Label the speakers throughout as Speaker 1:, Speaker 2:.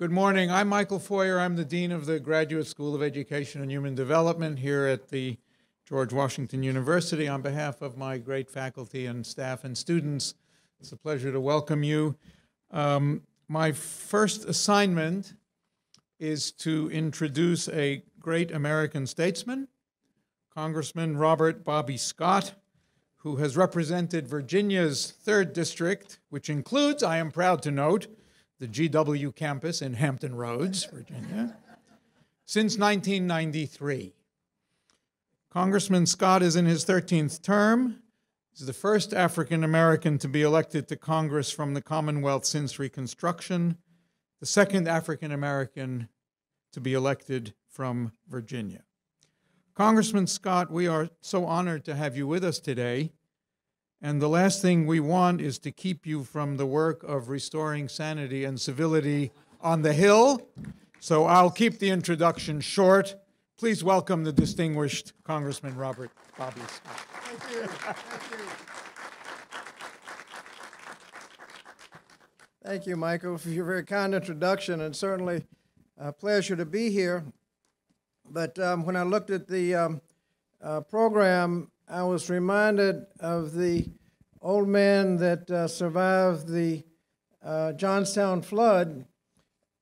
Speaker 1: Good morning. I'm Michael Feuer. I'm the Dean of the Graduate School of Education and Human Development here at the George Washington University. On behalf of my great faculty and staff and students, it's a pleasure to welcome you. Um, my first assignment is to introduce a great American statesman, Congressman Robert Bobby Scott, who has represented Virginia's 3rd District, which includes, I am proud to note, the GW campus in Hampton Roads, Virginia, since 1993. Congressman Scott is in his 13th term. He's the first African American to be elected to Congress from the Commonwealth since Reconstruction, the second African American to be elected from Virginia. Congressman Scott, we are so honored to have you with us today. And the last thing we want is to keep you from the work of restoring sanity and civility on the Hill. So I'll keep the introduction short. Please welcome the distinguished Congressman Robert Bobby Scott.
Speaker 2: Thank you. Thank you. Thank you, Michael, for your very kind introduction, and certainly a pleasure to be here. But um, when I looked at the um, uh, program, I was reminded of the old man that uh, survived the uh, Johnstown flood,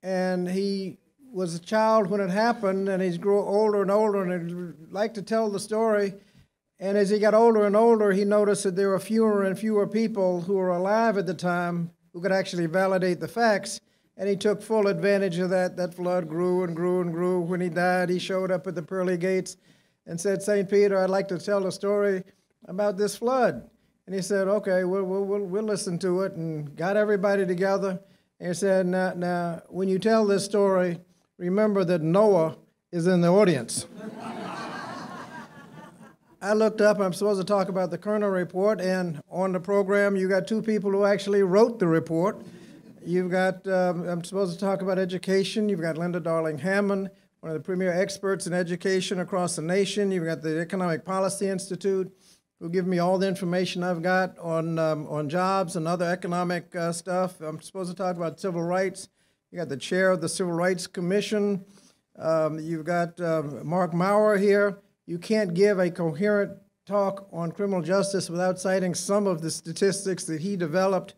Speaker 2: and he was a child when it happened, and he's grew older and older, and he liked to tell the story. And as he got older and older, he noticed that there were fewer and fewer people who were alive at the time who could actually validate the facts. And he took full advantage of that. That flood grew and grew and grew. When he died, he showed up at the pearly gates and said, St. Peter, I'd like to tell a story about this flood. And he said, okay, we'll, we'll, we'll, listen to it, and got everybody together. And he said, now, now, when you tell this story, remember that Noah is in the audience. I looked up, I'm supposed to talk about the Kerner report, and on the program, you got two people who actually wrote the report. You've got, um, I'm supposed to talk about education. You've got Linda Darling Hammond, one of the premier experts in education across the nation. You've got the Economic Policy Institute, who give me all the information I've got on, um, on jobs and other economic uh, stuff. I'm supposed to talk about civil rights. You got the chair of the Civil Rights Commission. Um, you've got um, Marc Maurer here. You can't give a coherent talk on criminal justice without citing some of the statistics that he developed.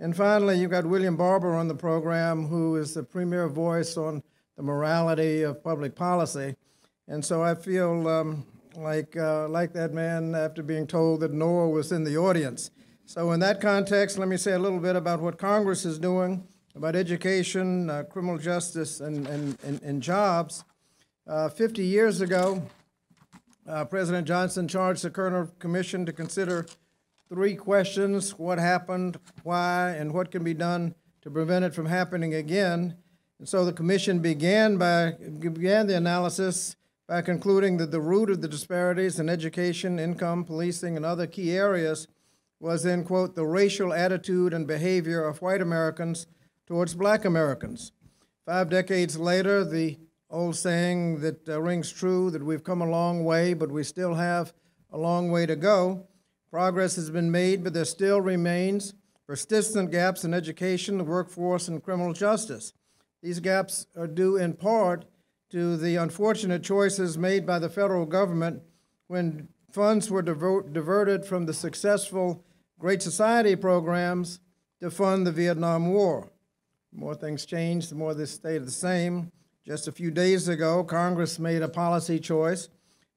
Speaker 2: And finally, you've got William Barber on the program, who is the premier voice on the morality of public policy. And so I feel um, like, uh, like that man after being told that Noah was in the audience. So, in that context, let me say a little bit about what Congress is doing about education, uh, criminal justice, and, and, and, and jobs. Uh, 50 years ago, uh, President Johnson charged the Kerner Commission to consider three questions what happened, why, and what can be done to prevent it from happening again. And so the commission began by began the analysis by concluding that the root of the disparities in education, income, policing, and other key areas was in, quote, the racial attitude and behavior of white Americans towards black Americans. Five decades later, the old saying that uh, rings true that we've come a long way, but we still have a long way to go. Progress has been made, but there still remains persistent gaps in education, the workforce, and criminal justice. These gaps are due in part to the unfortunate choices made by the federal government when funds were diverted from the successful Great Society programs to fund the Vietnam War. The more things change, the more they stay the same. Just a few days ago, Congress made a policy choice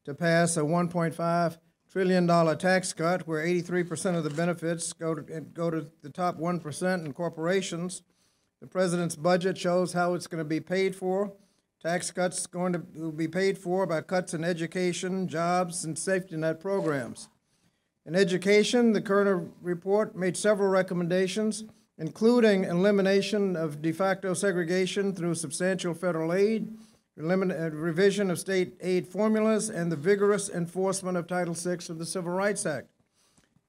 Speaker 2: to pass a $1.5 trillion tax cut where 83% of the benefits go to, go to the top 1% in corporations. The president's budget shows how it's going to be paid for. Tax cuts going to be paid for by cuts in education, jobs, and safety net programs. In education, the Kerner report made several recommendations, including elimination of de facto segregation through substantial federal aid, uh, revision of state aid formulas, and the vigorous enforcement of Title VI of the Civil Rights Act.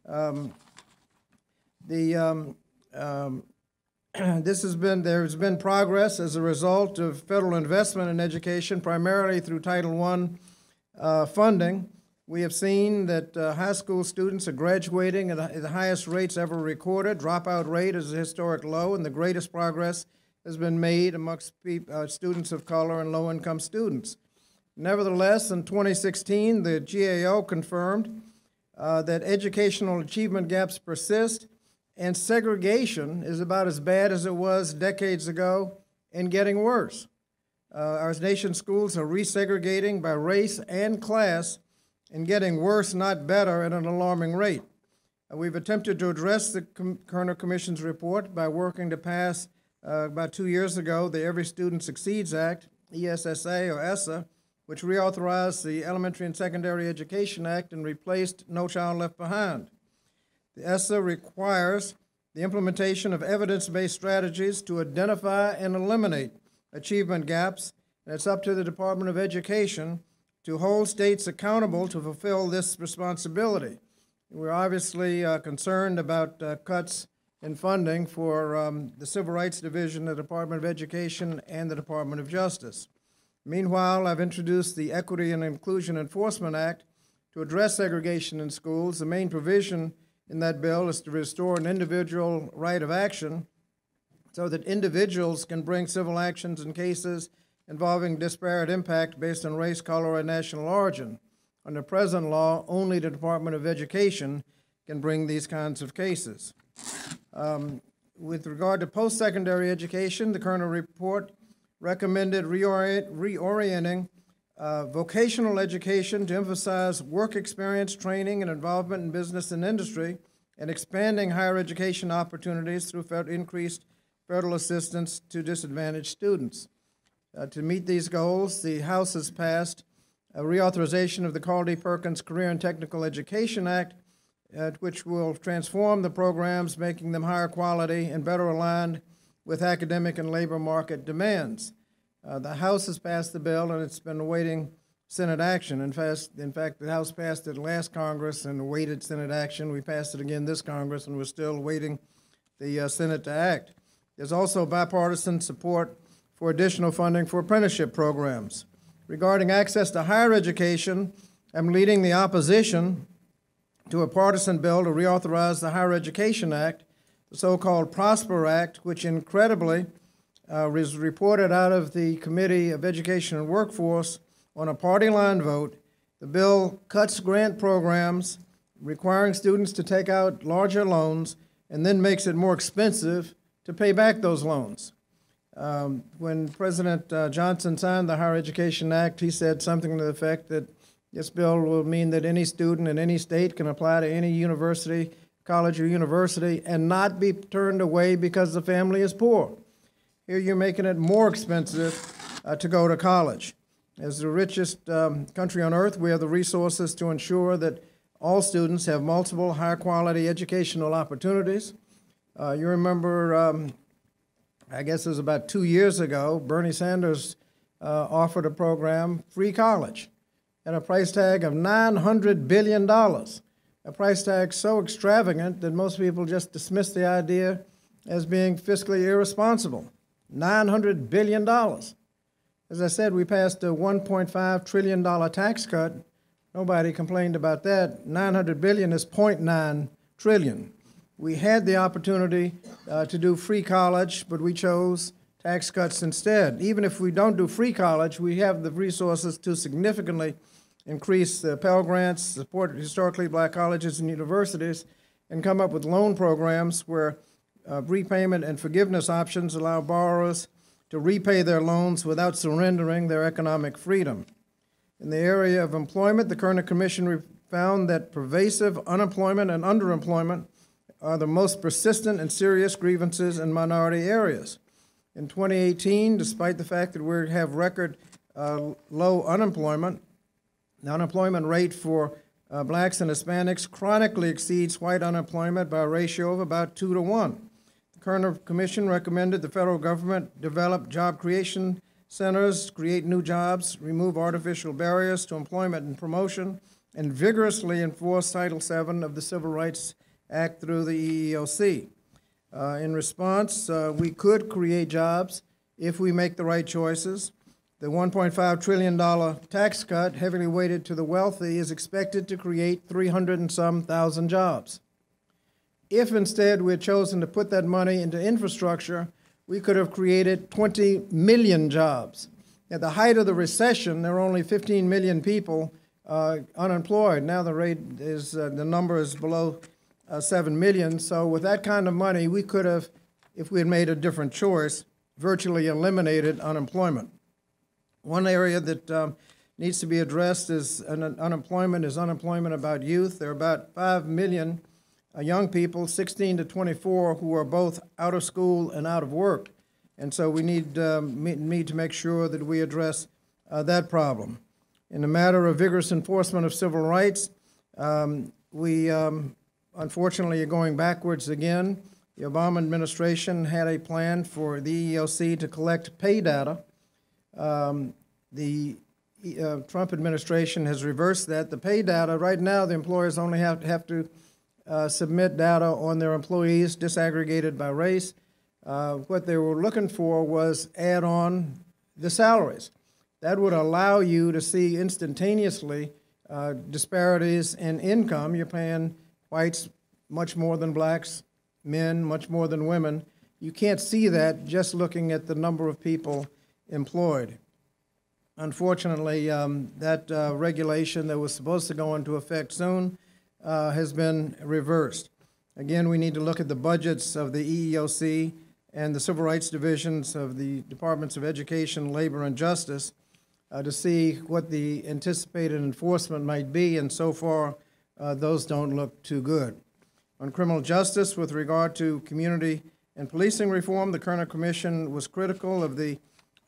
Speaker 2: Um, the um, um, this has been there's been progress as a result of federal investment in education, primarily through Title I uh, funding. We have seen that uh, high school students are graduating at the highest rates ever recorded. Dropout rate is a historic low, and the greatest progress has been made amongst uh, students of color and low-income students. Nevertheless, in 2016, the GAO confirmed uh, that educational achievement gaps persist and segregation is about as bad as it was decades ago and getting worse. Uh, our nation's schools are resegregating by race and class and getting worse, not better, at an alarming rate. Uh, we've attempted to address the Com- Kerner Commission's report by working to pass, uh, about two years ago, the Every Student Succeeds Act, ESSA or ESSA, which reauthorized the Elementary and Secondary Education Act and replaced No Child Left Behind. The ESSA requires the implementation of evidence-based strategies to identify and eliminate achievement gaps, and it's up to the Department of Education to hold states accountable to fulfill this responsibility. We're obviously uh, concerned about uh, cuts in funding for um, the Civil Rights Division, the Department of Education, and the Department of Justice. Meanwhile, I've introduced the Equity and Inclusion Enforcement Act to address segregation in schools. The main provision in that bill is to restore an individual right of action so that individuals can bring civil actions in cases involving disparate impact based on race, color, or national origin. Under present law, only the Department of Education can bring these kinds of cases. Um, With regard to post-secondary education, the Kerner report recommended reorient, reorienting uh, vocational education to emphasize work experience, training, and involvement in business and industry, and expanding higher education opportunities through fed- increased federal assistance to disadvantaged students. Uh, to meet these goals, the House has passed a reauthorization of the Carl D. Perkins Career and Technical Education Act, uh, which will transform the programs, making them higher quality and better aligned with academic and labor market demands. Uh, the House has passed the bill, and it's been awaiting Senate action. In fact, in fact, the House passed it last Congress and awaited Senate action. We passed it again this Congress, and we're still waiting the uh, Senate to act. There's also bipartisan support for additional funding for apprenticeship programs. Regarding access to higher education, I'm leading the opposition to a partisan bill to reauthorize the Higher Education Act, the so-called Prosper Act, which incredibly uh, was reported out of the Committee of Education and Workforce on a party line vote. The bill cuts grant programs requiring students to take out larger loans and then makes it more expensive to pay back those loans. Um, when President uh, Johnson signed the Higher Education Act, he said something to the effect that this bill will mean that any student in any state can apply to any university, college, or university and not be turned away because the family is poor. Here you're making it more expensive uh, to go to college. As the richest um, country on earth, we have the resources to ensure that all students have multiple high quality educational opportunities. Uh, you remember, um, I guess it was about two years ago, Bernie Sanders uh, offered a program, free college, at a price tag of $900 billion. A price tag so extravagant that most people just dismiss the idea as being fiscally irresponsible. $900 billion. As I said, we passed a $1.5 trillion tax cut. Nobody complained about that. 900 billion is 0.9 trillion. We had the opportunity uh, to do free college, but we chose tax cuts instead. Even if we don't do free college, we have the resources to significantly increase the Pell Grants, support historically black colleges and universities, and come up with loan programs where uh, repayment and forgiveness options allow borrowers to repay their loans without surrendering their economic freedom. In the area of employment, the Kerner Commission found that pervasive unemployment and underemployment are the most persistent and serious grievances in minority areas. In 2018, despite the fact that we have record uh, low unemployment, the unemployment rate for uh, blacks and Hispanics chronically exceeds white unemployment by a ratio of about two to one. Kerner Commission recommended the federal government develop job creation centers, create new jobs, remove artificial barriers to employment and promotion, and vigorously enforce Title VII of the Civil Rights Act through the EEOC. Uh, in response, uh, we could create jobs if we make the right choices. The $1.5 trillion tax cut, heavily weighted to the wealthy, is expected to create 300 and some thousand jobs. If instead we had chosen to put that money into infrastructure, we could have created 20 million jobs. At the height of the recession, there were only 15 million people uh, unemployed. Now the rate is, uh, the number is below uh, 7 million. So with that kind of money, we could have, if we had made a different choice, virtually eliminated unemployment. One area that um, needs to be addressed is un- unemployment is unemployment about youth. There are about 5 million young people, 16 to 24, who are both out of school and out of work. And so we need, um, need to make sure that we address uh, that problem. In the matter of vigorous enforcement of civil rights, um, we um, unfortunately are going backwards again. The Obama administration had a plan for the EEOC to collect pay data. Um, the uh, Trump administration has reversed that. The pay data, right now, the employers only have, have to uh, submit data on their employees disaggregated by race. Uh, what they were looking for was add on the salaries. That would allow you to see instantaneously uh, disparities in income. You're paying whites much more than blacks, men much more than women. You can't see that just looking at the number of people employed. Unfortunately, um, that uh, regulation that was supposed to go into effect soon uh, has been reversed. Again, we need to look at the budgets of the EEOC and the civil rights divisions of the Departments of Education, Labor, and Justice uh, to see what the anticipated enforcement might be, and so far, uh, those don't look too good. On criminal justice, with regard to community and policing reform, the Kerner Commission was critical of the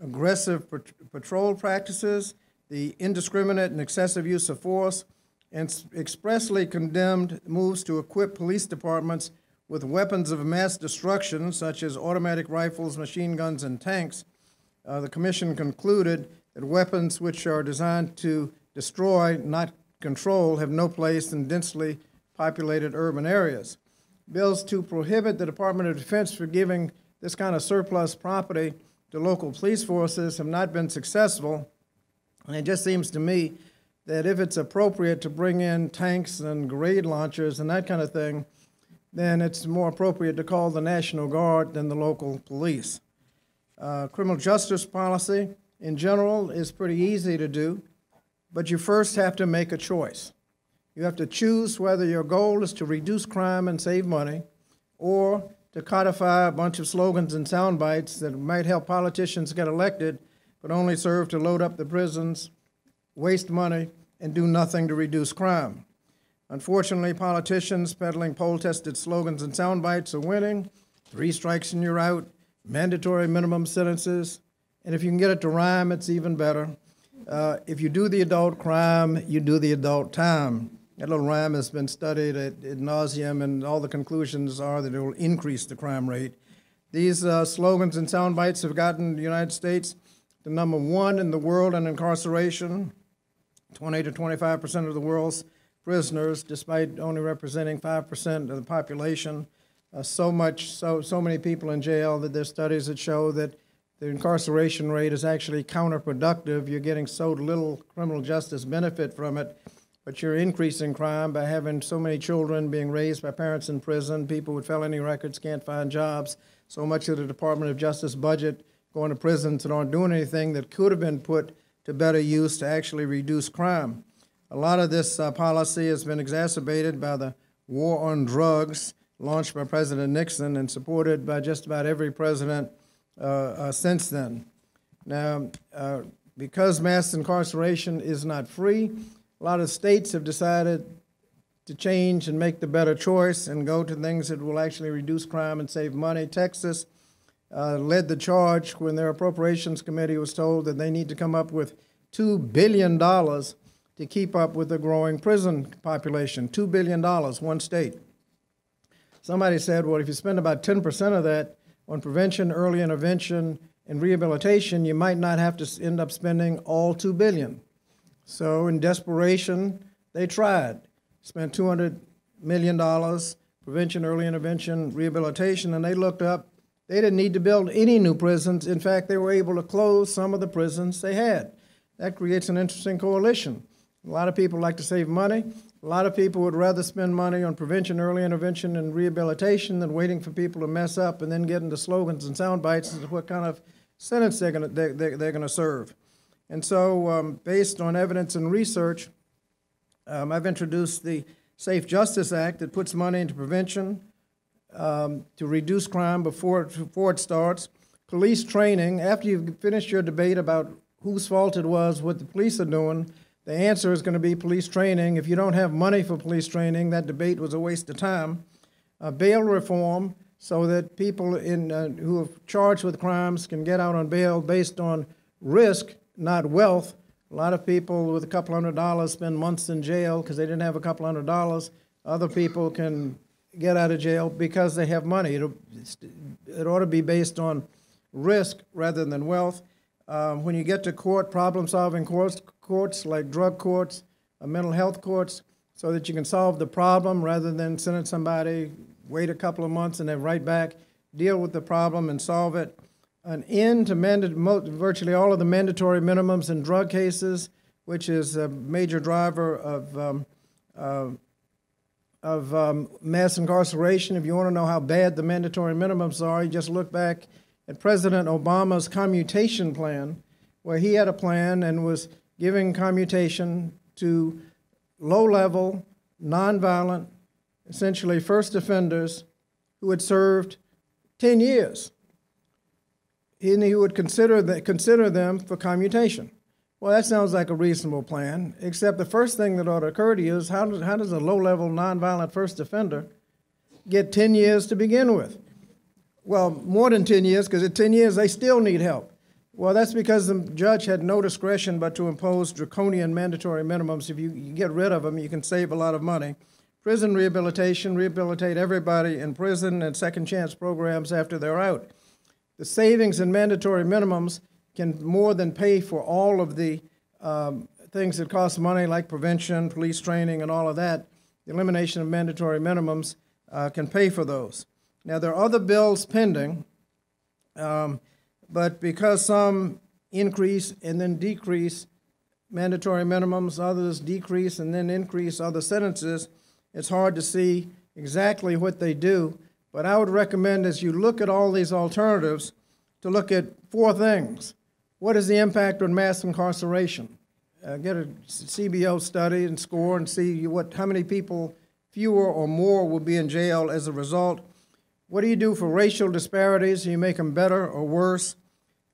Speaker 2: aggressive pat- patrol practices, the indiscriminate and excessive use of force, and expressly condemned moves to equip police departments with weapons of mass destruction, such as automatic rifles, machine guns, and tanks. Uh, the commission concluded that weapons which are designed to destroy, not control, have no place in densely populated urban areas. Bills to prohibit the Department of Defense from giving this kind of surplus property to local police forces have not been successful. And it just seems to me that if it's appropriate to bring in tanks and grenade launchers and that kind of thing, then it's more appropriate to call the National Guard than the local police. Uh, criminal justice policy, in general, is pretty easy to do, but you first have to make a choice. You have to choose whether your goal is to reduce crime and save money, or to codify a bunch of slogans and sound bites that might help politicians get elected, but only serve to load up the prisons, waste money, and do nothing to reduce crime. Unfortunately, politicians peddling poll tested slogans and sound bites are winning. Three strikes and you're out, mandatory minimum sentences, and if you can get it to rhyme, it's even better. Uh, if you do the adult crime, you do the adult time. That little rhyme has been studied at, ad nauseum, and all the conclusions are that it will increase the crime rate. These uh, slogans and sound bites have gotten the United States the number one in the world in incarceration, 20 to 25 percent of the world's prisoners, despite only representing 5 percent of the population. Uh, so much, so so many people in jail that there's studies that show that the incarceration rate is actually counterproductive. You're getting so little criminal justice benefit from it, but you're increasing crime by having so many children being raised by parents in prison. People with felony records can't find jobs. So much of the Department of Justice budget going to prisons that aren't doing anything that could have been put to better use to actually reduce crime. A lot of this uh, policy has been exacerbated by the war on drugs launched by President Nixon and supported by just about every president uh, uh, since then. Now, uh, because mass incarceration is not free, a lot of states have decided to change and make the better choice and go to things that will actually reduce crime and save money. Texas uh, led the charge when their appropriations committee was told that they need to come up with $2 billion to keep up with the growing prison population. $2 billion, one one state. Somebody said, well, if you spend about 10% of that on prevention, early intervention, and rehabilitation, you might not have to end up spending all 2 billion. So in desperation, they tried. Spent $200 million, prevention, early intervention, rehabilitation, and they looked up. They didn't need to build any new prisons. In fact, they were able to close some of the prisons they had. That creates an interesting coalition. A lot of people like to save money. A lot of people would rather spend money on prevention, early intervention, and rehabilitation than waiting for people to mess up and then get into slogans and sound bites as to what kind of sentence they're going to they're, they're going to serve. And so, um, based on evidence and research, um, I've introduced the Safe Justice Act that puts money into prevention um, to reduce crime before, before it starts. Police training, after you've finished your debate about whose fault it was, what the police are doing, the answer is going to be police training. If you don't have money for police training, that debate was a waste of time. Uh, bail reform, so that people in, uh, who are charged with crimes can get out on bail based on risk, not wealth. A lot of people with a couple hundred dollars spend months in jail because they didn't have a couple hundred dollars. Other people can get out of jail because they have money. It'll, it ought to be based on risk rather than wealth. Um, when you get to court, problem-solving courts, courts like drug courts, uh, mental health courts, so that you can solve the problem rather than sending somebody, wait a couple of months and then right back, deal with the problem and solve it. An end to virtually all of the mandatory minimums in drug cases, which is a major driver of um, uh, of um, mass incarceration. If you want to know how bad the mandatory minimums are, you just look back at President Obama's commutation plan, where he had a plan and was giving commutation to low level, nonviolent, essentially first offenders who had served 10 years. And he would consider, the, consider them for commutation. Well, that sounds like a reasonable plan, except the first thing that ought to occur to you is how does, how does a low level nonviolent first offender get 10 years to begin with? Well, more than 10 years, because at 10 years they still need help. Well, that's because the judge had no discretion but to impose draconian mandatory minimums. If you, you get rid of them, you can save a lot of money. Prison rehabilitation, rehabilitate everybody in prison and second chance programs after they're out. The savings in mandatory minimums can more than pay for all of the um, things that cost money, like prevention, police training, and all of that. The elimination of mandatory minimums uh, can pay for those. Now, there are other bills pending, um, but because some increase and then decrease mandatory minimums, others decrease and then increase other sentences, it's hard to see exactly what they do. But I would recommend as you look at all these alternatives to look at four things. What is the impact on mass incarceration? Uh, get a CBO study and score and see what, how many people, fewer or more, will be in jail as a result. What do you do for racial disparities? Do you make them better or worse?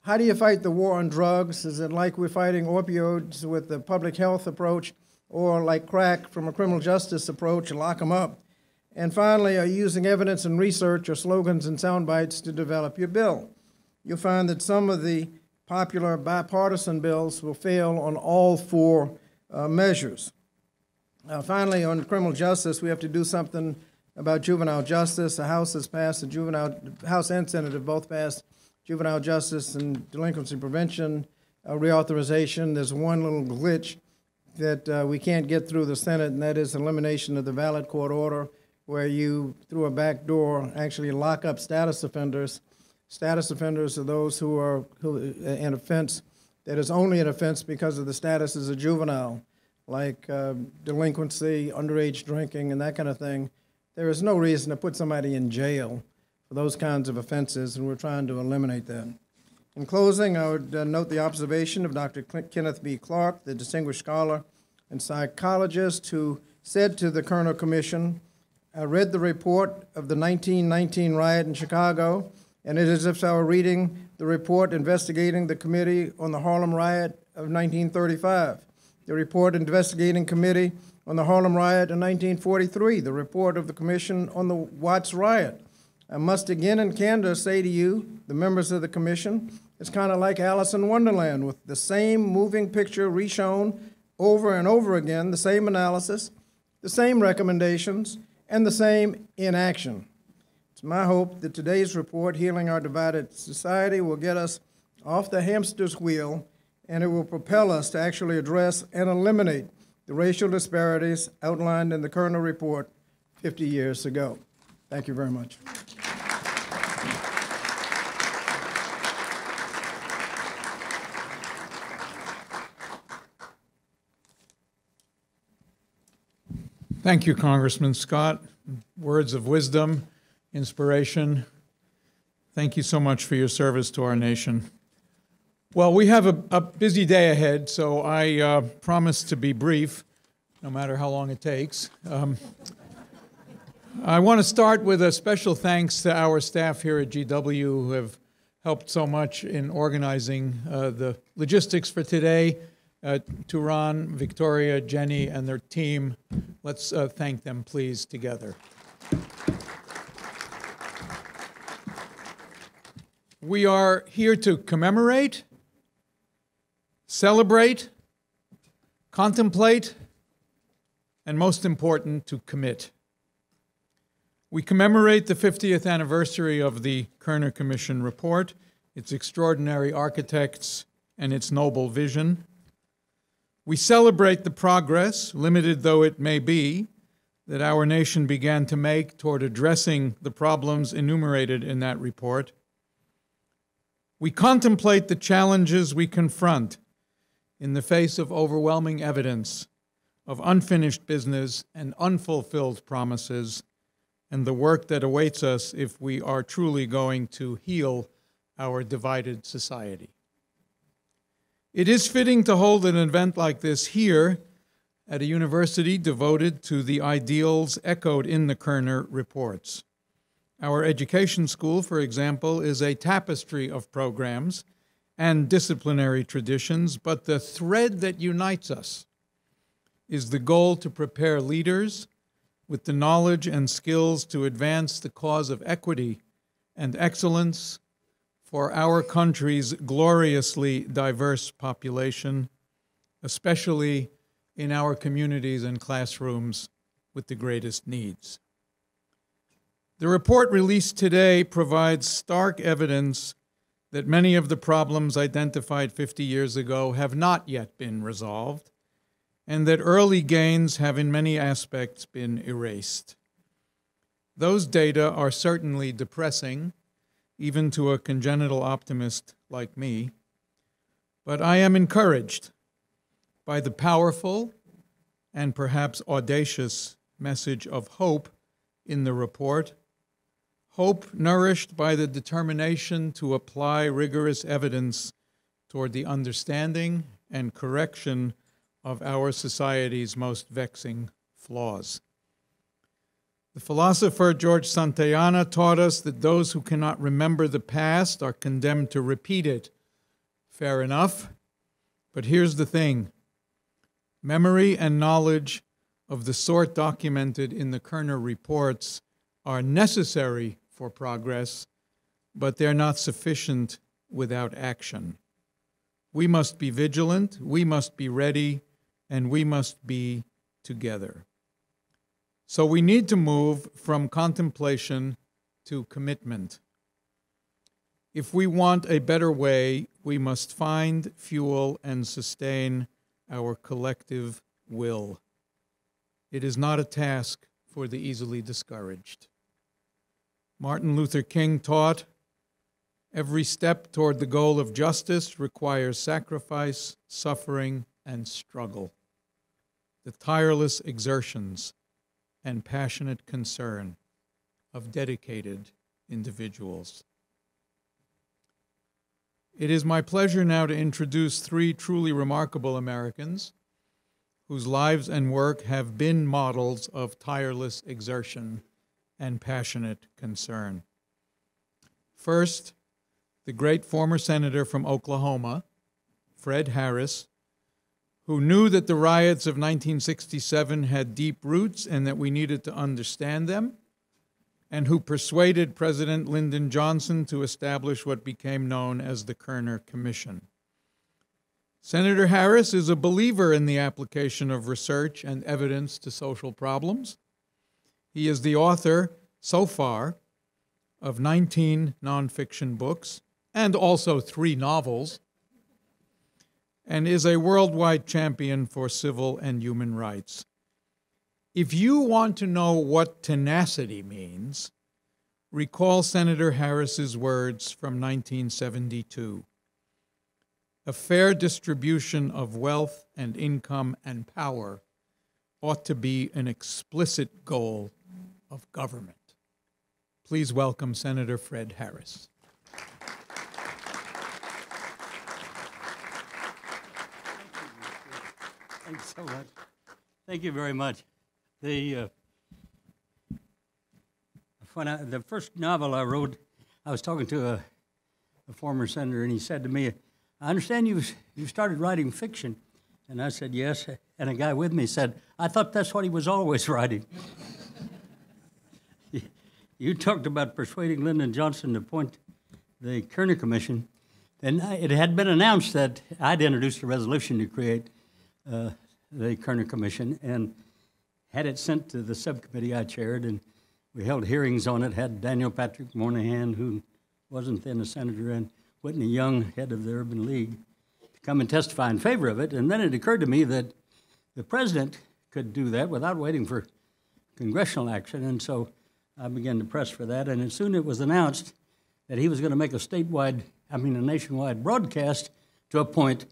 Speaker 2: How do you fight the war on drugs? Is it like we're fighting opioids with the public health approach, or like crack from a criminal justice approach, and lock them up? And finally, are you using evidence and research or slogans and sound bites to develop your bill? You'll find that some of the popular bipartisan bills will fail on all four uh, measures. Finally, on criminal justice, we have to do something about juvenile justice. The House has passed the juvenile House and Senate have both passed juvenile justice and delinquency prevention uh, reauthorization. There's one little glitch that uh, we can't get through the Senate, and that is elimination of the valid court order, where you, through a back door, actually lock up status offenders Status offenders are those who are who, an offense that is only an offense because of the status as a juvenile, like uh, delinquency, underage drinking, and that kind of thing. There is no reason to put somebody in jail for those kinds of offenses, and we're trying to eliminate that. In closing, I would uh, note the observation of Dr. Kenneth B. Clark, the distinguished scholar and psychologist who said to the Kerner Commission, I read the report of the 1919 riot in Chicago and it is as if I were reading the report investigating the Committee on the Harlem Riot of 1935, the report investigating Committee on the Harlem Riot in 1943, the report of the Commission on the Watts Riot. I must again in candor say to you, the members of the Commission, it's kind of like Alice in Wonderland with the same moving picture reshown over and over again, the same analysis, the same recommendations, and the same inaction my hope that today's report, Healing Our Divided Society, will get us off the hamster's wheel and it will propel us to actually address and eliminate the racial disparities outlined in the Kerner Report 50 years ago. Thank you very much.
Speaker 1: Thank you, Congressman Scott. Words of wisdom, inspiration. Thank you so much for your service to our nation. Well, we have a, a busy day ahead, so I uh, promise to be brief, no matter how long it takes. Um, I want to start with a special thanks to our staff here at GW who have helped so much in organizing uh, the logistics for today. Uh, Turan, Victoria, Jenny, and their team. Let's uh, thank them, please, together. We are here to commemorate, celebrate, contemplate, and most important, to commit. We commemorate the 50th anniversary of the Kerner Commission report, its extraordinary architects, and its noble vision. We celebrate the progress, limited though it may be, that our nation began to make toward addressing the problems enumerated in that report. We contemplate the challenges we confront in the face of overwhelming evidence of unfinished business and unfulfilled promises, and the work that awaits us if we are truly going to heal our divided society. It is fitting to hold an event like this here at a university devoted to the ideals echoed in the Kerner reports. Our education school, for example, is a tapestry of programs and disciplinary traditions, but the thread that unites us is the goal to prepare leaders with the knowledge and skills to advance the cause of equity and excellence for our country's gloriously diverse population, especially in our communities and classrooms with the greatest needs. The report released today provides stark evidence that many of the problems identified 50 years ago have not yet been resolved, and that early gains have in many aspects been erased. Those data are certainly depressing even to a congenital optimist like me. But I am encouraged by the powerful and perhaps audacious message of hope in the report. Hope nourished by the determination to apply rigorous evidence toward the understanding and correction of our society's most vexing flaws. The philosopher George Santayana taught us that those who cannot remember the past are condemned to repeat it. Fair enough. But here's the thing memory and knowledge of the sort documented in the Kerner reports are necessary for progress, but they're not sufficient without action. We must be vigilant, we must be ready, and we must be together. So we need to move from contemplation to commitment. If we want a better way, we must find, fuel, and sustain our collective will. It is not a task for the easily discouraged. Martin Luther King taught every step toward the goal of justice requires sacrifice, suffering, and struggle. The tireless exertions and passionate concern of dedicated individuals. It is my pleasure now to introduce three truly remarkable Americans whose lives and work have been models of tireless exertion and passionate concern. First, the great former senator from Oklahoma, Fred Harris, who knew that the riots of 1967 had deep roots and that we needed to understand them, and who persuaded President Lyndon Johnson to establish what became known as the Kerner Commission. Senator Harris is a believer in the application of research and evidence to social problems. He is the author, so far, of 19 nonfiction books and also three novels and is a worldwide champion for civil and human rights. If you want to know what tenacity means, recall Senator Harris's words from 1972. A fair distribution of wealth and income and power ought to be an explicit goal of government. Please welcome Senator Fred Harris.
Speaker 3: Thanks so much. Thank you very much. The uh, when I, the first novel I wrote, I was talking to a, a former senator, and he said to me, "I understand you you started writing fiction," and I said, "Yes." And a guy with me said, "I thought that's what he was always writing." You talked about persuading Lyndon Johnson to appoint the Kerner Commission. And it had been announced that I'd introduced a resolution to create uh, the Kerner Commission and had it sent to the subcommittee I chaired, and we held hearings on it. Had Daniel Patrick Moynihan, who wasn't then a senator, and Whitney Young, head of the Urban League, come and testify in favor of it. And then it occurred to me that the president could do that without waiting for congressional action, and so I began to press for that. And as soon as it was announced that he was going to make a statewide, I mean, a nationwide broadcast to appoint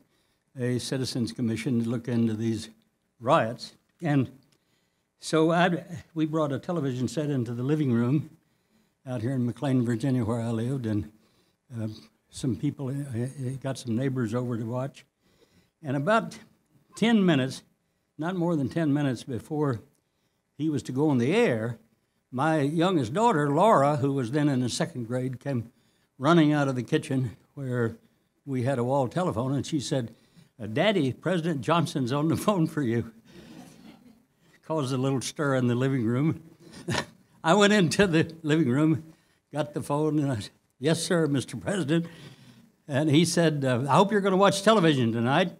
Speaker 3: a citizens commission to look into these riots. And so I, we brought a television set into the living room out here in McLean, Virginia, where I lived, and uh, some people uh, got some neighbors over to watch. And about 10 minutes, not more than 10 minutes before he was to go on the air, my youngest daughter, Laura, who was then in the second grade, came running out of the kitchen where we had a wall telephone, and she said, uh, Daddy, President Johnson's on the phone for you. Caused a little stir in the living room. I went into the living room, got the phone, and I said, Yes, sir, Mr. President. And he said, uh, I hope you're going to watch television tonight.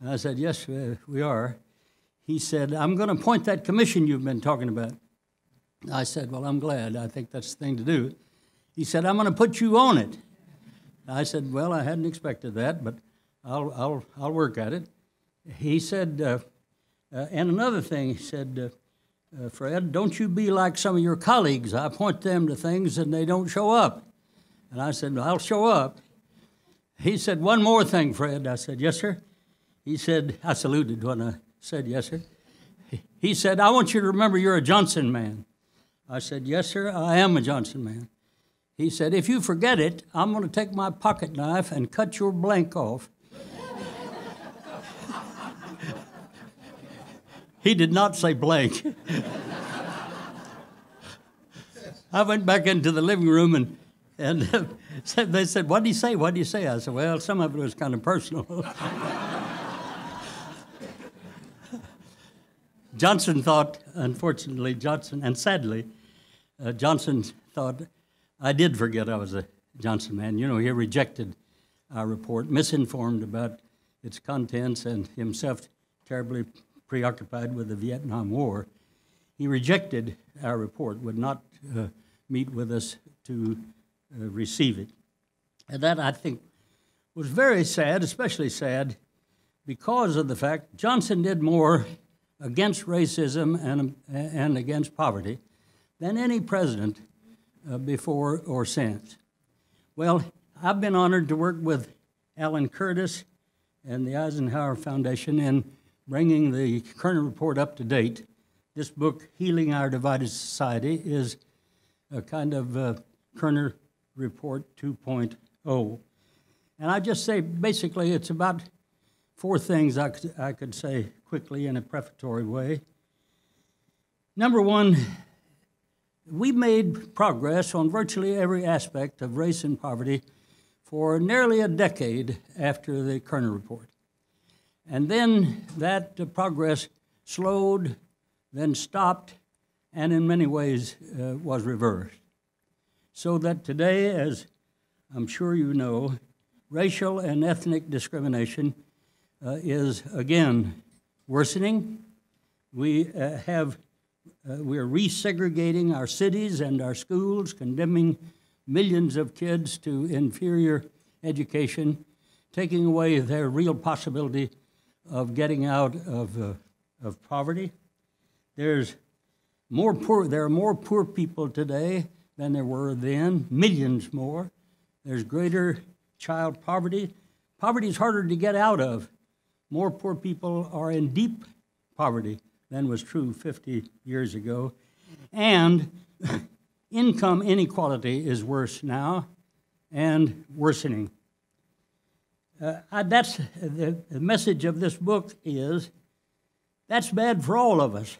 Speaker 3: And I said, Yes, uh, we are. He said, I'm going to appoint that commission you've been talking about. I said, Well, I'm glad. I think that's the thing to do. He said, I'm going to put you on it. I said, Well, I hadn't expected that, but I'll, I'll, I'll work at it. He said, uh, uh, and another thing, he said, uh, uh, Fred, don't you be like some of your colleagues. I point them to things and they don't show up. And I said, I'll show up. He said, One more thing, Fred. I said, Yes, sir. He said, I saluted when I said, Yes, sir. He said, I want you to remember you're a Johnson man. I said, Yes, sir, I am a Johnson man. He said, If you forget it, I'm going to take my pocket knife and cut your blank off. he did not say blank. I went back into the living room and, and they said, What did he say? What did he say? I said, Well, some of it was kind of personal. Johnson thought, unfortunately, Johnson, and sadly, uh, Johnson thought I did forget I was a Johnson man. You know, he rejected our report, misinformed about its contents, and himself terribly preoccupied with the Vietnam War. He rejected our report, would not uh, meet with us to uh, receive it. And that, I think, was very sad, especially sad because of the fact Johnson did more against racism and, and against poverty than any president uh, before or since. Well, I've been honored to work with Alan Curtis and the Eisenhower Foundation in bringing the Kerner Report up to date. This book, Healing Our Divided Society, is a kind of uh, Kerner Report 2.0. And I just say basically it's about four things I could, I could say quickly in a prefatory way. Number one, we made progress on virtually every aspect of race and poverty for nearly a decade after the Kerner Report. And then that uh, progress slowed, then stopped, and in many ways uh, was reversed. So that today, as I'm sure you know, racial and ethnic discrimination uh, is again worsening. We uh, have we are resegregating our cities and our schools, condemning millions of kids to inferior education, taking away their real possibility of getting out of, uh, of poverty. There's more poor, there are more poor people today than there were then, millions more. There's greater child poverty. Poverty is harder to get out of. More poor people are in deep poverty than was true 50 years ago. And income inequality is worse now and worsening. Uh, I, that's the, the message of this book is that's bad for all of us.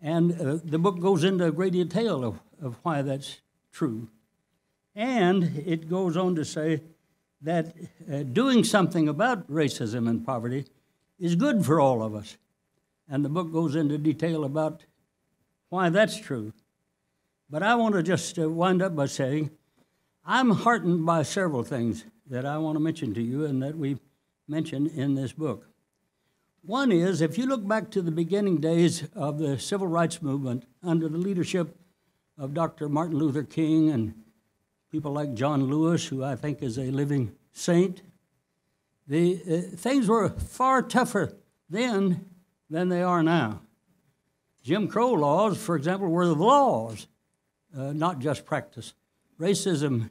Speaker 3: And uh, the book goes into great detail of, of why that's true. And it goes on to say that uh, doing something about racism and poverty is good for all of us. And the book goes into detail about why that's true. But I want to just uh, wind up by saying I'm heartened by several things that I want to mention to you and that we mention in this book. One is if you look back to the beginning days of the civil rights movement under the leadership of Dr. Martin Luther King and people like John Lewis, who I think is a living saint, the uh, things were far tougher then than they are now. Jim Crow laws, for example, were the laws, uh, not just practice. Racism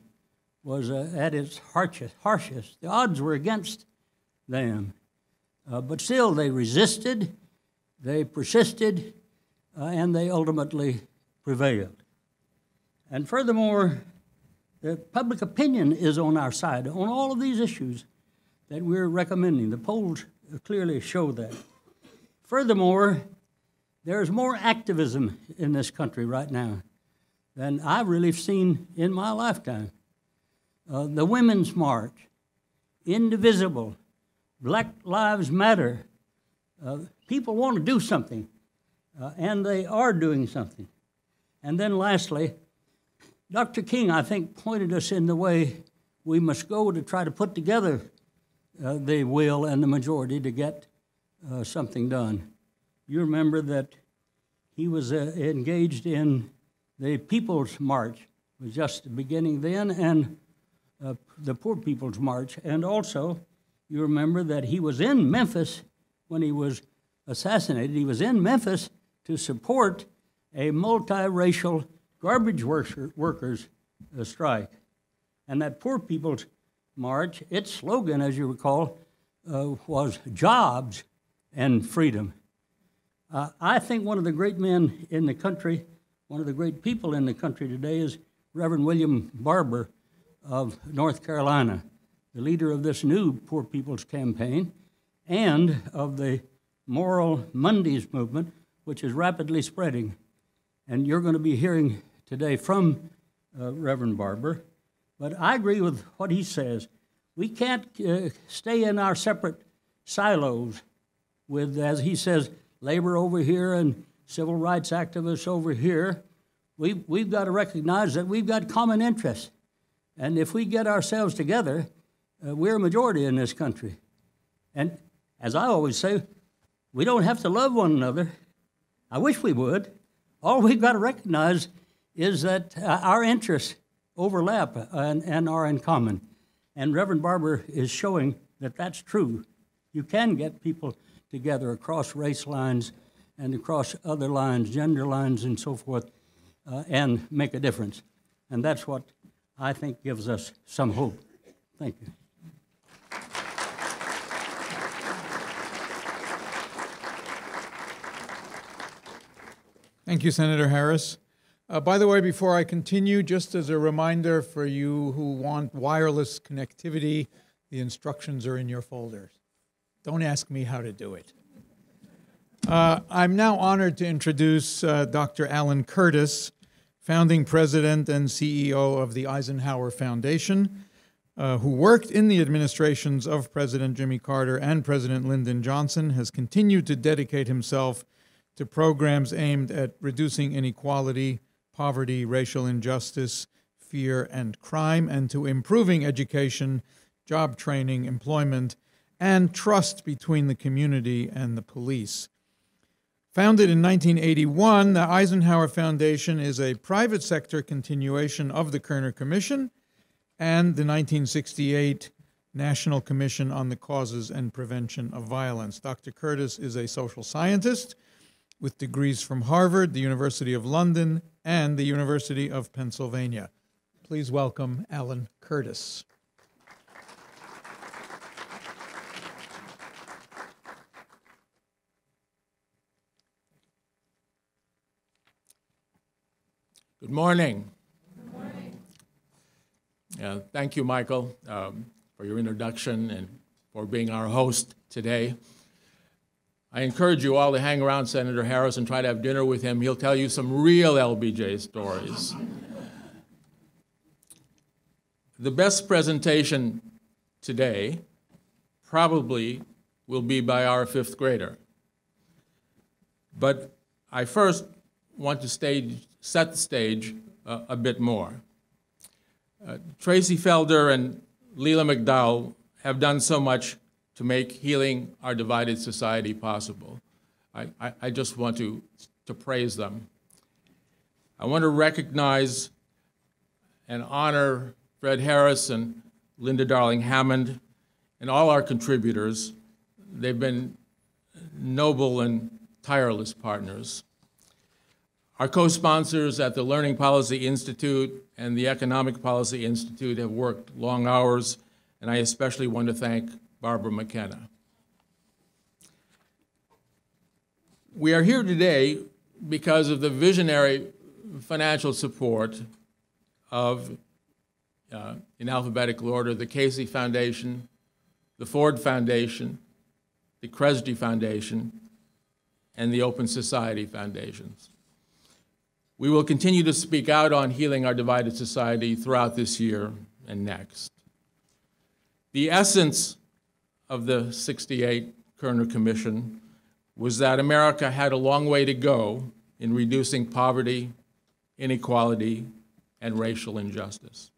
Speaker 3: was uh, at its harshest, harshest. The odds were against them. Uh, but still, they resisted, they persisted, uh, and they ultimately prevailed. And furthermore, the public opinion is on our side on all of these issues that we're recommending. The polls clearly show that. Furthermore, there's more activism in this country right now than I've really seen in my lifetime. Uh, the Women's March, Indivisible, Black Lives Matter. Uh, people want to do something, uh, and they are doing something. And then lastly, Dr. King, I think, pointed us in the way we must go to try to put together uh, the will and the majority to get uh, something done. You remember that he was uh, engaged in the People's March, was just beginning then, and uh, the Poor People's March, and also you remember that he was in Memphis when he was assassinated. He was in Memphis to support a multiracial garbage worker, workers uh, strike. And that Poor People's March, its slogan, as you recall, uh, was jobs and freedom. Uh, I think one of the great men in the country, one of the great people in the country today is Reverend William Barber of North Carolina the leader of this new Poor People's Campaign, and of the Moral Mondays movement, which is rapidly spreading. And you're going to be hearing today from uh, Reverend Barber. But I agree with what he says. We can't uh, stay in our separate silos with, as he says, labor over here and civil rights activists over here. We, we've got to recognize that we've got common interests. And if we get ourselves together, uh, we're a majority in this country. And as I always say, we don't have to love one another. I wish we would. All we've got to recognize is that uh, our interests overlap and, and are in common. And Reverend Barber is showing that that's true. You can get people together across race lines and across other lines, gender lines, and so forth, uh, and make a difference. And that's what I think gives us some hope. Thank you.
Speaker 1: Thank you, Senator Harris. Uh, by the way, before I continue, just as a reminder for you who want wireless connectivity, the instructions are in your folders. Don't ask me how to do it. Uh, I'm now honored to introduce uh, Dr. Alan Curtis, founding president and CEO of the Eisenhower Foundation, uh, who worked in the administrations of President Jimmy Carter and President Lyndon Johnson, has continued to dedicate himself to programs aimed at reducing inequality, poverty, racial injustice, fear, and crime, and to improving education, job training, employment, and trust between the community and the police. Founded in 1981, the Eisenhower Foundation is a private sector continuation of the Kerner Commission and the 1968 National Commission on the Causes and Prevention of Violence. Dr. Curtis is a social scientist with degrees from Harvard, the University of London, and the University of Pennsylvania. Please welcome Alan Curtis.
Speaker 4: Good morning. Good morning. Yeah, thank you, Michael, um, for your introduction and for being our host today. I encourage you all to hang around Senator Harris and try to have dinner with him. He'll tell you some real LBJ stories. the best presentation today probably will be by our fifth grader. But I first want to stage, set the stage uh, a bit more. Uh, Tracy Felder and Leela McDowell have done so much to make healing our divided society possible. I, I, I just want to, to praise them. I want to recognize and honor Fred Harris and Linda Darling Hammond and all our contributors. They've been noble and tireless partners. Our co-sponsors at the Learning Policy Institute and the Economic Policy Institute have worked long hours, and I especially want to thank Barbara McKenna. We are here today because of the visionary financial support of, uh, in alphabetical order, the Casey Foundation, the Ford Foundation, the Kresge Foundation, and the Open Society Foundations. We will continue to speak out on healing our divided society throughout this year and next. The essence of the 68 Kerner Commission was that America had a long way to go in reducing poverty, inequality, and racial injustice.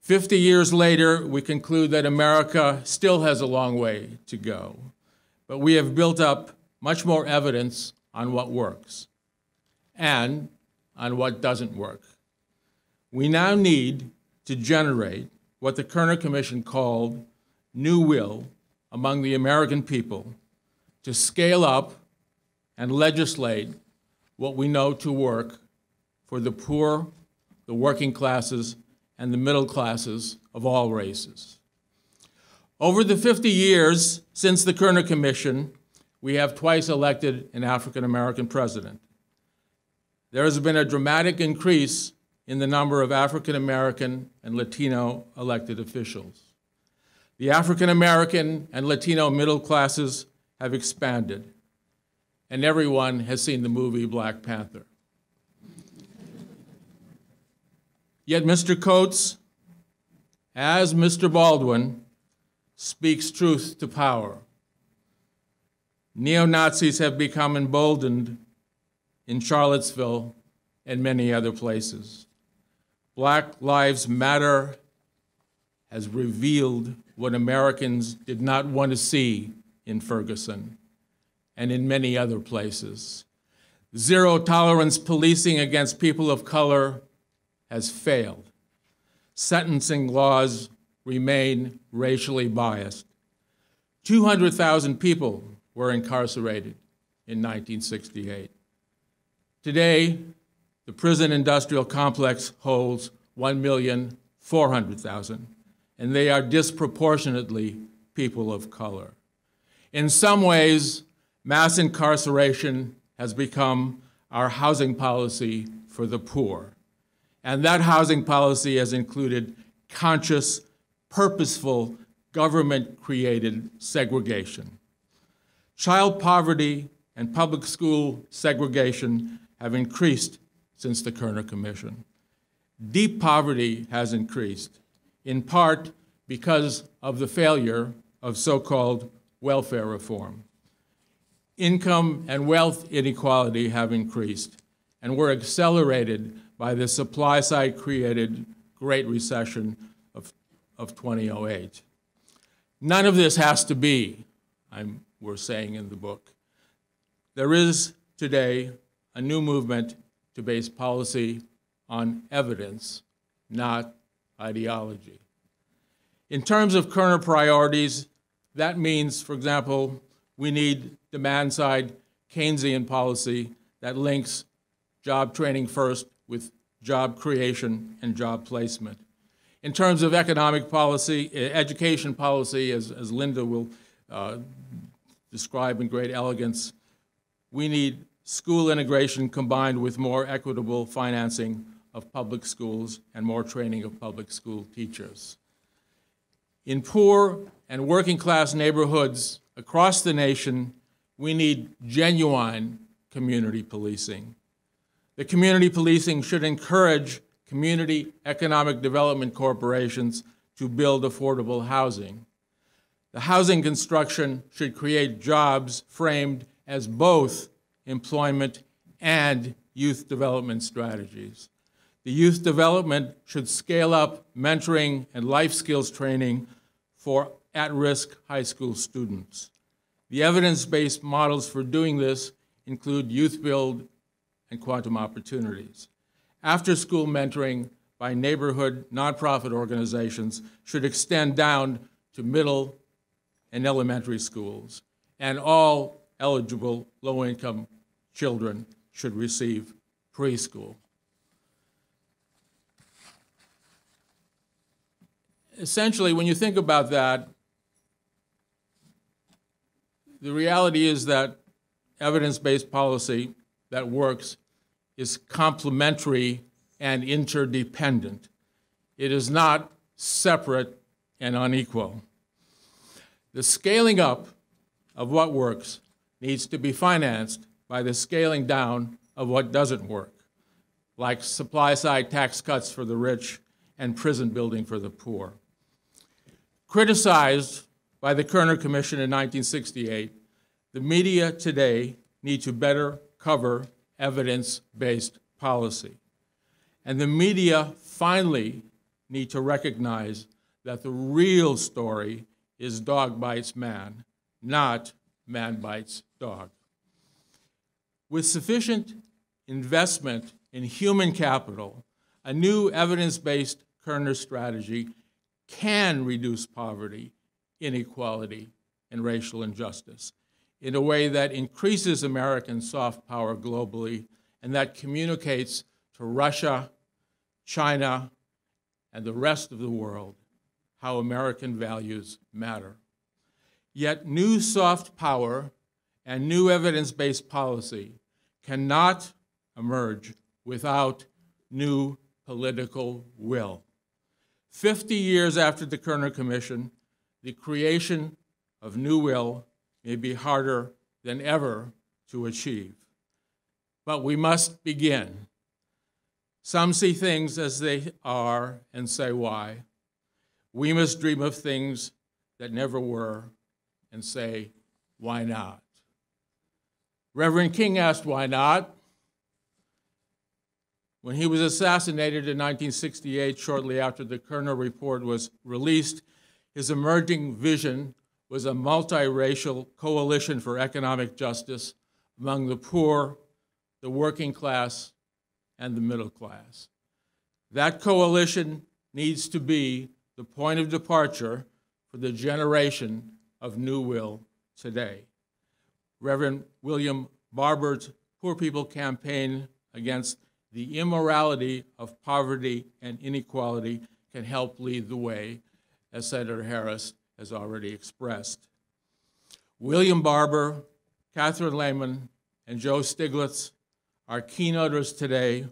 Speaker 4: 50 years later, we conclude that America still has a long way to go, but we have built up much more evidence on what works and on what doesn't work. We now need to generate what the Kerner Commission called new will among the American people to scale up and legislate what we know to work for the poor, the working classes, and the middle classes of all races. Over the 50 years since the Kerner Commission, we have twice elected an African American president. There has been a dramatic increase in the number of African American and Latino elected officials. The African American and Latino middle classes have expanded, and everyone has seen the movie Black Panther. Yet Mr. Coates, as Mr. Baldwin, speaks truth to power. Neo Nazis have become emboldened in Charlottesville and many other places. Black Lives Matter has revealed what Americans did not want to see in Ferguson and in many other places. Zero tolerance policing against people of color has failed. Sentencing laws remain racially biased. 200,000 people were incarcerated in 1968. Today, the prison industrial complex holds 1,400,000, and they are disproportionately people of color. In some ways, mass incarceration has become our housing policy for the poor. And that housing policy has included conscious, purposeful, government created segregation. Child poverty and public school segregation have increased since the Kerner Commission. Deep poverty has increased, in part because of the failure of so-called welfare reform. Income and wealth inequality have increased and were accelerated by the supply-side created Great Recession of, of 2008. None of this has to be, I'm we're saying in the book. There is today a new movement to base policy on evidence, not ideology. In terms of Kerner priorities, that means, for example, we need demand side Keynesian policy that links job training first with job creation and job placement. In terms of economic policy, education policy, as, as Linda will uh, describe in great elegance, we need school integration combined with more equitable financing of public schools and more training of public school teachers. In poor and working class neighborhoods across the nation, we need genuine community policing. The community policing should encourage community economic development corporations to build affordable housing. The housing construction should create jobs framed as both employment and youth development strategies. The youth development should scale up mentoring and life skills training for at risk high school students. The evidence based models for doing this include Youth Build and Quantum Opportunities. After school mentoring by neighborhood nonprofit organizations should extend down to middle and elementary schools, and all eligible low income children should receive preschool. Essentially, when you think about that, the reality is that evidence based policy that works is complementary and interdependent. It is not separate and unequal. The scaling up of what works needs to be financed by the scaling down of what doesn't work, like supply side tax cuts for the rich and prison building for the poor. Criticized by the Kerner Commission in 1968, the media today need to better cover evidence based policy. And the media finally need to recognize that the real story is dog bites man, not man bites dog. With sufficient investment in human capital, a new evidence based Kerner strategy can reduce poverty, inequality, and racial injustice in a way that increases American soft power globally and that communicates to Russia, China, and the rest of the world how American values matter. Yet, new soft power and new evidence based policy cannot emerge without new political will. 50 years after the Kerner Commission, the creation of new will may be harder than ever to achieve. But we must begin. Some see things as they are and say why. We must dream of things that never were and say, why not? Reverend King asked, why not? When he was assassinated in 1968, shortly after the Kerner report was released, his emerging vision was a multiracial coalition for economic justice among the poor, the working class, and the middle class. That coalition needs to be the point of departure for the generation of New Will today. Reverend William Barber's Poor People Campaign against the immorality of poverty and inequality can help lead the way, as Senator Harris has already expressed. William Barber, Catherine Lhamon, and Joe Stiglitz, our keynoters today,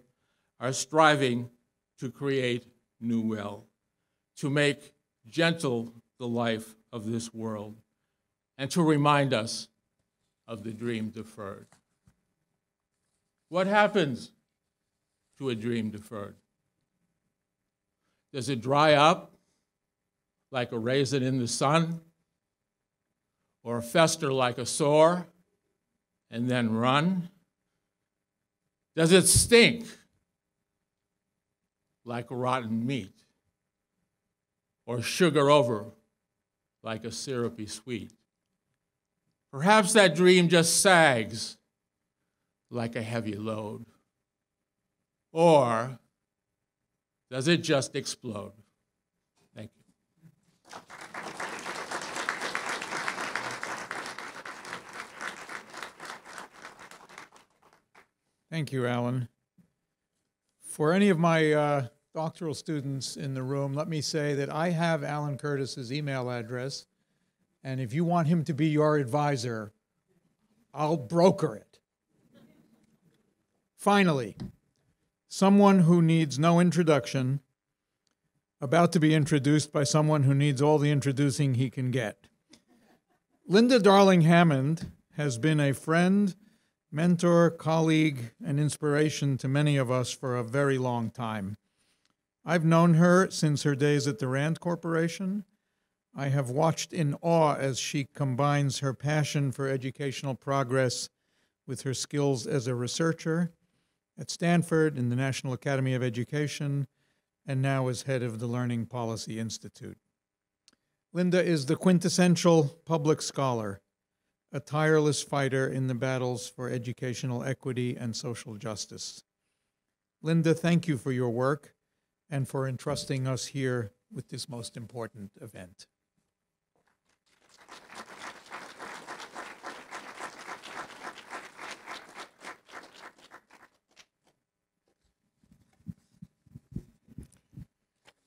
Speaker 4: are striving to create new will, to make gentle the life of this world, and to remind us of the dream deferred. What happens to a dream deferred? Does it dry up like a raisin in the sun, or fester like a sore and then run? Does it stink like rotten meat, or sugar over like a syrupy sweet? Perhaps that dream just sags like a heavy load. Or does it just explode? Thank you.
Speaker 1: Thank you, Alan. For any of my uh, doctoral students in the room, let me say that I have Alan Curtis's email address, and if you want him to be your advisor, I'll broker it. Finally, someone who needs no introduction, about to be introduced by someone who needs all the introducing he can get. Linda Darling Hammond has been a friend, mentor, colleague, and inspiration to many of us for a very long time. I've known her since her days at the Rand Corporation. I have watched in awe as she combines her passion for educational progress with her skills as a researcher at Stanford in the National Academy of Education and now as head of the Learning Policy Institute. Linda is the quintessential public scholar, a tireless fighter in the battles for educational equity and social justice. Linda, thank you for your work and for entrusting us here with this most important event.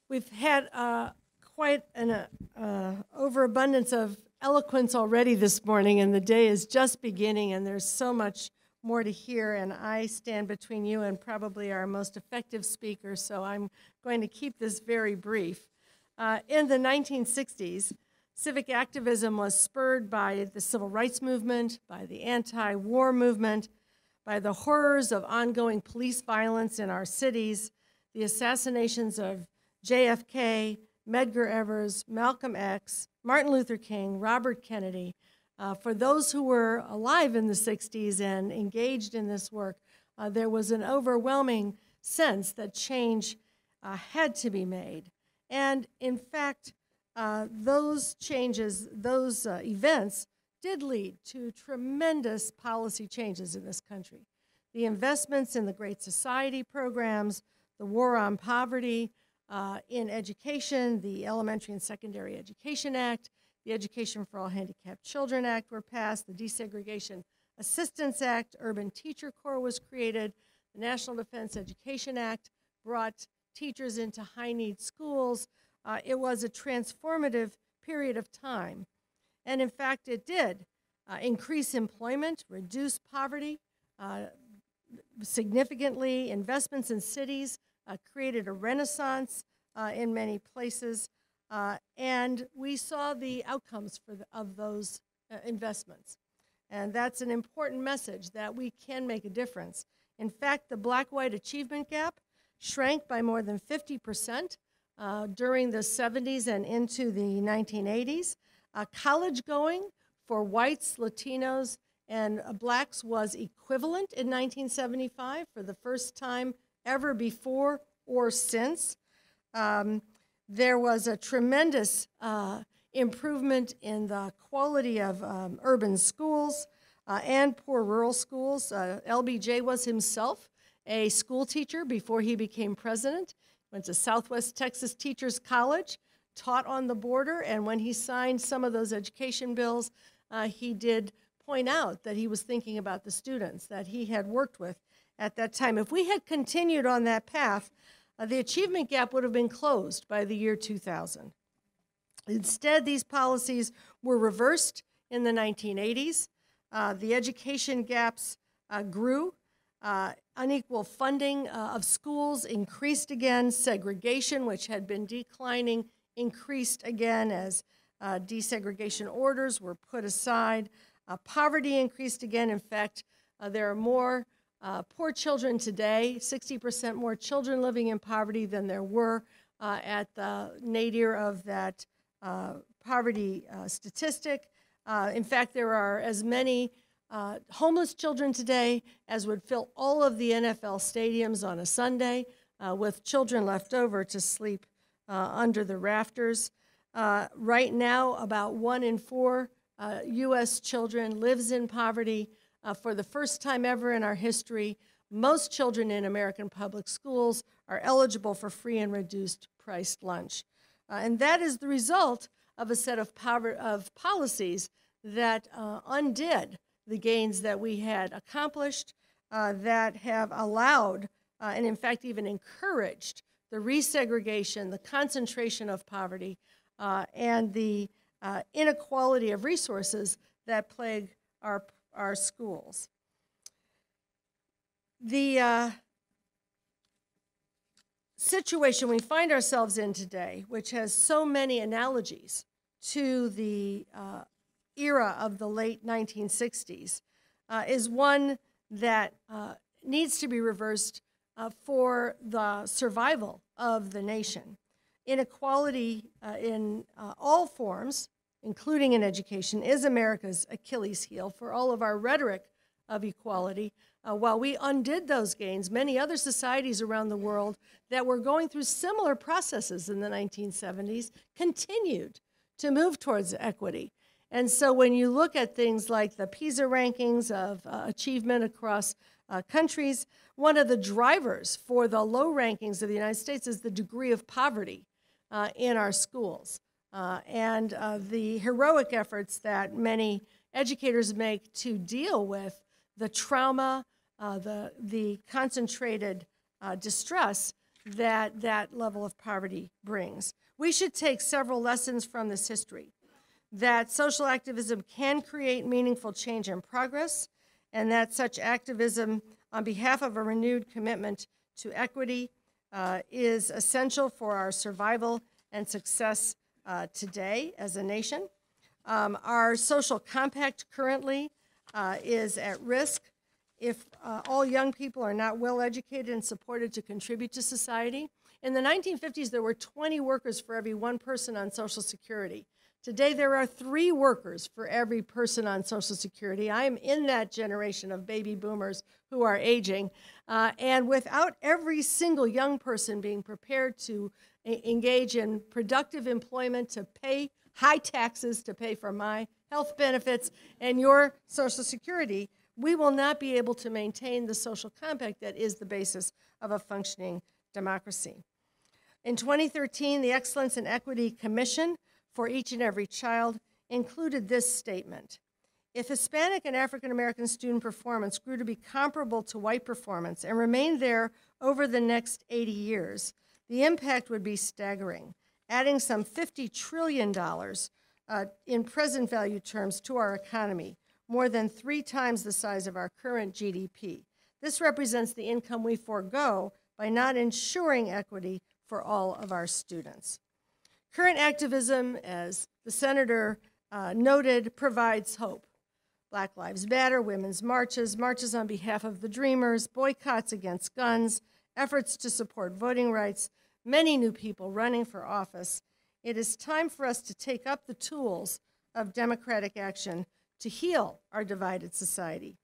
Speaker 5: We've had uh, quite an uh, uh, overabundance of eloquence already this morning, and the day is just beginning, and there's so much more to hear. And I stand between you and probably our most effective speaker, so I'm going to keep this very brief. Uh, in the 1960s, civic activism was spurred by the civil rights movement, by the anti war movement, by the horrors of ongoing police violence in our cities, the assassinations of JFK, Medgar Evers, Malcolm X, Martin Luther King, Robert Kennedy. Uh, for those who were alive in the 60s and engaged in this work, uh, there was an overwhelming sense that change uh, had to be made. And in fact, uh, those changes, those uh, events, did lead to tremendous policy changes in this country. The investments in the Great Society programs, the war on poverty, uh, in education, the Elementary and Secondary Education Act, the Education for All Handicapped Children Act were passed, the Desegregation Assistance Act, Urban Teacher Corps was created, the National Defense Education Act brought teachers into high need schools. Uh, it was a transformative period of time. And in fact, it did uh, increase employment, reduce poverty uh, significantly, investments in cities uh, created a renaissance uh, in many places, uh, and we saw the outcomes for the, of those investments. And that's an important message that we can make a difference. In fact, the black white achievement gap shrank by more than 50% uh, during the 70s and into the 1980s. Uh, college going for whites, Latinos, and blacks was equivalent in 1975 for the first time ever before or since. Um, there was a tremendous uh, improvement in the quality of um, urban schools uh, and poor rural schools. Uh, LBJ was himself a school teacher before he became president. Went to Southwest Texas Teachers College, taught on the border, and when he signed some of those education bills, uh, he did point out that he was thinking about the students that he had worked with at that time. If we had continued on that path, uh, the achievement gap would have been closed by the year 2000. Instead, these policies were reversed in the 1980s. Uh, the education gaps uh, grew. Uh, unequal funding uh, of schools increased again. Segregation, which had been declining, increased again as uh, desegregation orders were put aside. poverty increased again. In fact, there are more uh, poor children today, 60% more children living in poverty than there were uh, at the nadir of that uh, poverty uh, statistic. Uh, in fact, there are as many uh, homeless children today as would fill all of the NFL stadiums on a Sunday, with children left over to sleep under the rafters. right now, about one in four U.S. children lives in poverty. Uh, for the first time ever in our history, most children in American public schools are eligible for free and reduced priced lunch. Uh, and that is the result of a set of, of policies that uh, undid the gains that we had accomplished, uh, that have allowed, uh, and in fact even encouraged, the resegregation, the concentration of poverty, uh, and the inequality of resources that plague our our schools. the uh, situation we find ourselves in today, which has so many analogies to the uh, era of the late 1960s, uh, is one that uh, needs to be reversed uh, for the survival of the nation. Inequality uh, in uh, all forms, including in education, is America's Achilles heel for all of our rhetoric of equality. Uh, while we undid those gains, many other societies around the world that were going through similar processes in the 1970s continued to move towards equity. And so when you look at things like the PISA rankings of uh, achievement across uh, countries, one of the drivers for the low rankings of the United States is the degree of poverty uh, in our schools. Uh, and uh, the heroic efforts that many educators make to deal with the trauma, uh, the, the concentrated distress that that level of poverty brings. We should take several lessons from this history that social activism can create meaningful change and progress, and that such activism on behalf of a renewed commitment to equity uh, is essential for our survival and success uh, today as a nation. Um, our social compact currently uh, is at risk if uh, all young people are not well educated and supported to contribute to society. In the 1950s, there were 20 workers for every one person on Social Security. Today, there are three workers for every person on Social Security. I am in that generation of baby boomers who are aging. Uh, and without every single young person being prepared to engage in productive employment, to pay high taxes, to pay for my health benefits and your Social Security, we will not be able to maintain the social compact that is the basis of a functioning democracy. In 2013, the Excellence and Equity Commission for Each and Every Child included this statement. If Hispanic and African American student performance grew to be comparable to white performance and remained there over the next 80 years, the impact would be staggering, adding some $50 trillion uh, in present value terms to our economy, more than three times the size of our current GDP. This represents the income we forego by not ensuring equity for all of our students. Current activism, as the senator uh, noted, provides hope. Black Lives Matter, women's marches, marches on behalf of the Dreamers, boycotts against guns, efforts to support voting rights, many new people running for office. It is time for us to take up the tools of democratic action to heal our divided society.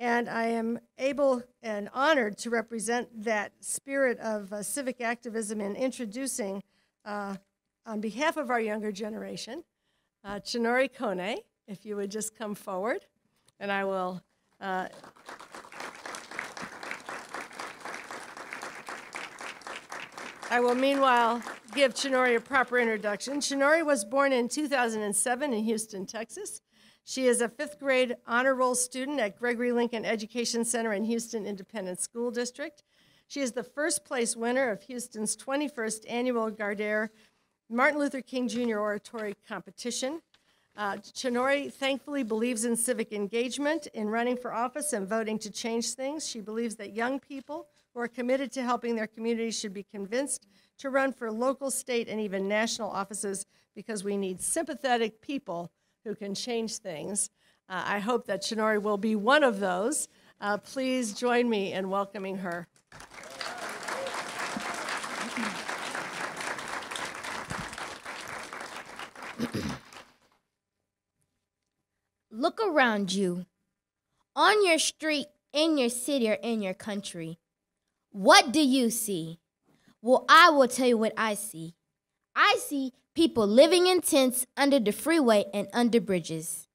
Speaker 5: And I am able and honored to represent that spirit of uh, civic activism in introducing, uh, on behalf of our younger generation, uh, Tchanori Kone, if you would just come forward, and I will. Uh, I will meanwhile give Tchanori a proper introduction. Tchanori was born in 2007 in Houston, Texas. She is a fifth grade honor roll student at Gregory Lincoln Education Center in Houston Independent School District. She is the first place winner of Houston's 21st annual Gardere Martin Luther King Jr. Oratory Competition. Uh, Tchanori thankfully believes in civic engagement, in running for office and voting to change things. She believes that young people who are committed to helping their communities should be convinced to run for local, state, and even national offices because we need sympathetic people who can change things. Uh, I hope that Tchanori will be one of those. Uh, please join me in welcoming her.
Speaker 6: Look around you, on your street, in your city, or in your country. What do you see? Well, I will tell you what I see. I see people living in tents under the freeway and under bridges.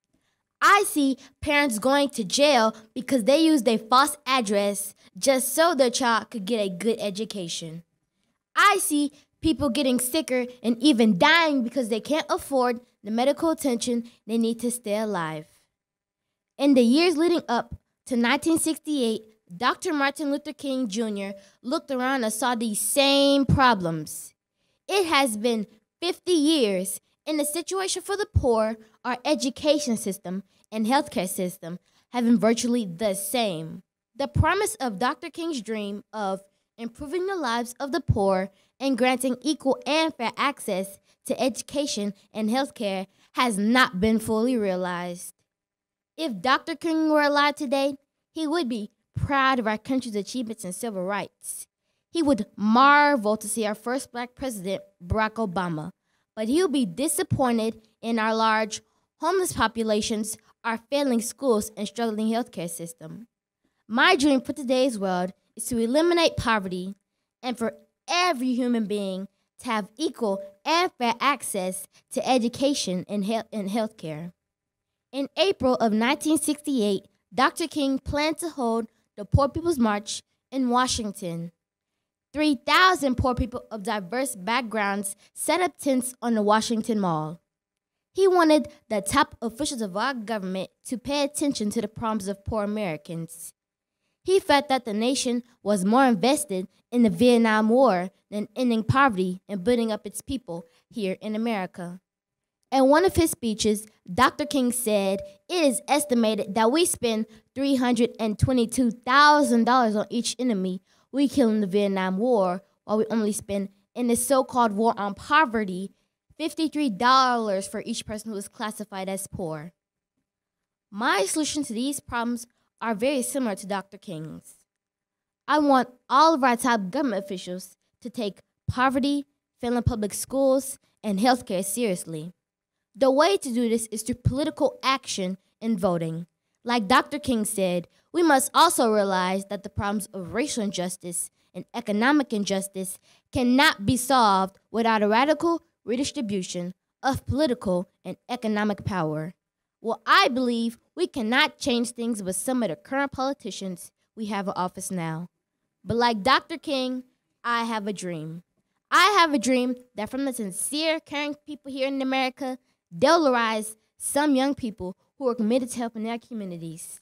Speaker 6: I see parents going to jail because they used a false address just so their child could get a good education. I see people getting sicker and even dying because they can't afford the medical attention they need to stay alive. In the years leading up to 1968, Dr. Martin Luther King Jr. looked around and saw these same problems. It has been 50 years, and the situation for the poor, our education system, and healthcare system have been virtually the same. The promise of Dr. King's dream of improving the lives of the poor and granting equal and fair access to education and healthcare has not been fully realized. If Dr. King were alive today, he would be proud of our country's achievements in civil rights. He would marvel to see our first black president, Barack Obama, but he would be disappointed in our large homeless populations, our failing schools, and struggling healthcare system. My dream for today's world is to eliminate poverty and for every human being to have equal and fair access to education and, health and healthcare. In April of 1968, Dr. King planned to hold the Poor People's March in Washington. 3,000 poor people of diverse backgrounds set up tents on the Washington Mall. He wanted the top officials of our government to pay attention to the problems of poor Americans. He felt that the nation was more invested in the Vietnam War than ending poverty and building up its people here in America. In one of his speeches, Dr. King said it is estimated that we spend $322,000 on each enemy we kill in the Vietnam War, while we only spend in the so called war on poverty $53 for each person who is classified as poor. My solution to these problems are very similar to Dr. King's. I want all of our top government officials to take poverty, failing public schools, and healthcare seriously. The way to do this is through political action and voting. Like Dr. King said, we must also realize that the problems of racial injustice and economic injustice cannot be solved without a radical redistribution of political and economic power. Well, I believe we cannot change things with some of the current politicians we have in office now. But like Dr. King, I have a dream. I have a dream that from the sincere, caring people here in America, they'll arise some young people who are committed to helping their communities.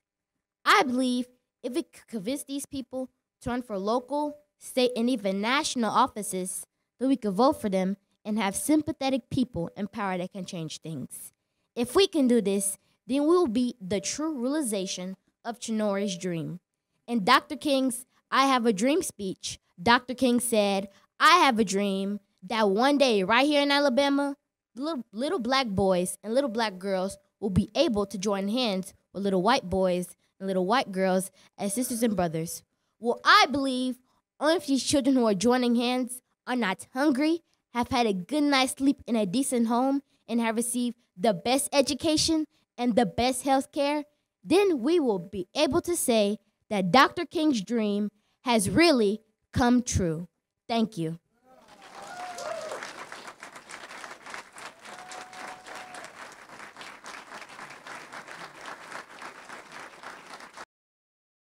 Speaker 6: I believe if we could convince these people to run for local, state, and even national offices, that we could vote for them and have sympathetic people in power that can change things. If we can do this, then we will be the true realization of Tchanori's dream. In Dr. King's I Have a Dream speech, Dr. King said, I have a dream that one day, right here in Alabama, little, little black boys and little black girls will be able to join hands with little white boys and little white girls as sisters and brothers. Well, I believe only if these children who are joining hands are not hungry, have had a good night's sleep in a decent home, and have received the best education and the best health care, then we will be able to say that Dr. King's dream has really come true. Thank you.